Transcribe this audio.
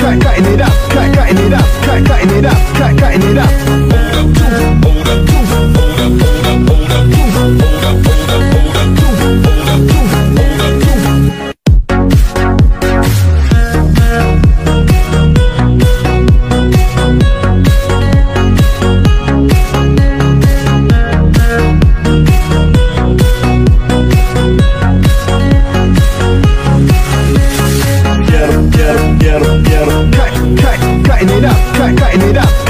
cut, cutting it up, cut, cutting it up, cut, cutting it up, cut, cutting it up. 快快你的。